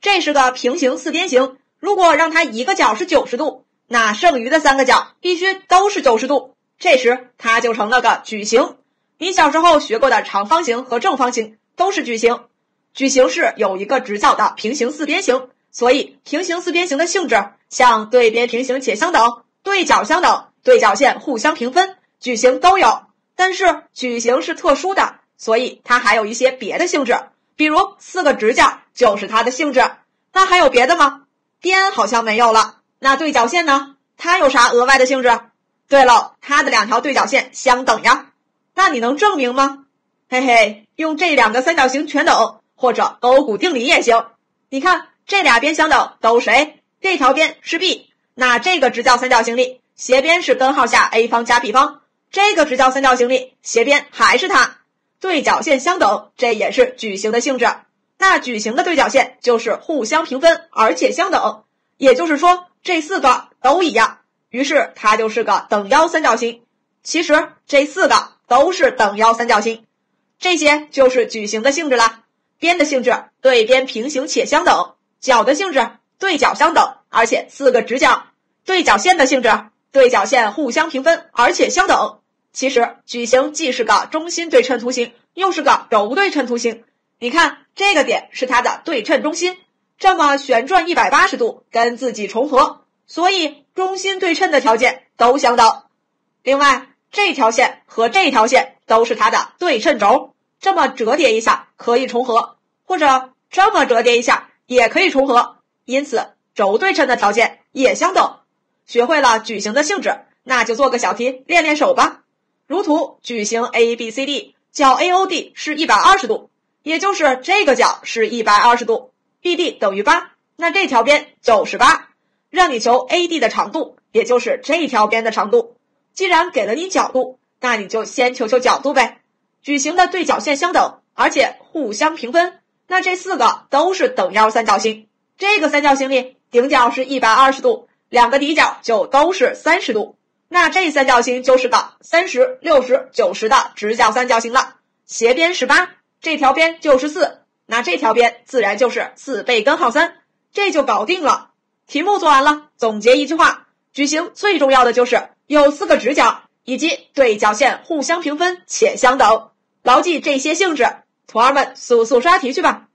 这是个平行四边形，如果让它一个角是九十度，那剩余的三个角必须都是九十度，这时它就成了个矩形。你小时候学过的长方形和正方形都是矩形。矩形是有一个直角的平行四边形，所以平行四边形的性质像对边平行且相等、对角相等、对角线互相平分，矩形都有。但是矩形是特殊的，所以它还有一些别的性质。比如四个直角就是它的性质，那还有别的吗？边好像没有了。那对角线呢？它有啥额外的性质？对了，它的两条对角线相等呀。那你能证明吗？嘿嘿，用这两个三角形全等，或者勾股定理也行。你看这俩边相等，都谁这条边是 B，那这个直角三角形里斜边是根号下 a 方加 b 方，这个直角三角形里斜边还是它。对角线相等，这也是矩形的性质。那矩形的对角线就是互相平分，而且相等。也就是说，这四个都一样，于是它就是个等腰三角形。其实这四个都是等腰三角形，这些就是矩形的性质啦。边的性质，对边平行且相等；角的性质，对角相等，而且四个直角。对角线的性质，对角线互相平分，而且相等。其实矩形既是个中心对称图形，又是个轴对称图形。你看这个点是它的对称中心，这么旋转一百八十度跟自己重合，所以中心对称的条件都相等。另外这条线和这条线都是它的对称轴，这么折叠一下可以重合，或者这么折叠一下也可以重合，因此轴对称的条件也相等。学会了矩形的性质，那就做个小题练练手吧。如图，矩形 ABCD 角 AOD 是一百二十度，也就是这个角是一百二十度，BD 等于八，那这条边就是八。让你求 AD 的长度，也就是这条边的长度。既然给了你角度，那你就先求求角度呗。矩形的对角线相等，而且互相平分，那这四个都是等腰三角形。这个三角形里顶角是一百二十度，两个底角就都是三十度。那这三角形就是个三十六十九十的直角三角形了，斜边是八，这条边就是四，那这条边自然就是四倍根号三，这就搞定了。题目做完了，总结一句话：矩形最重要的就是有四个直角，以及对角线互相平分且相等。牢记这些性质，徒儿们速速刷题去吧。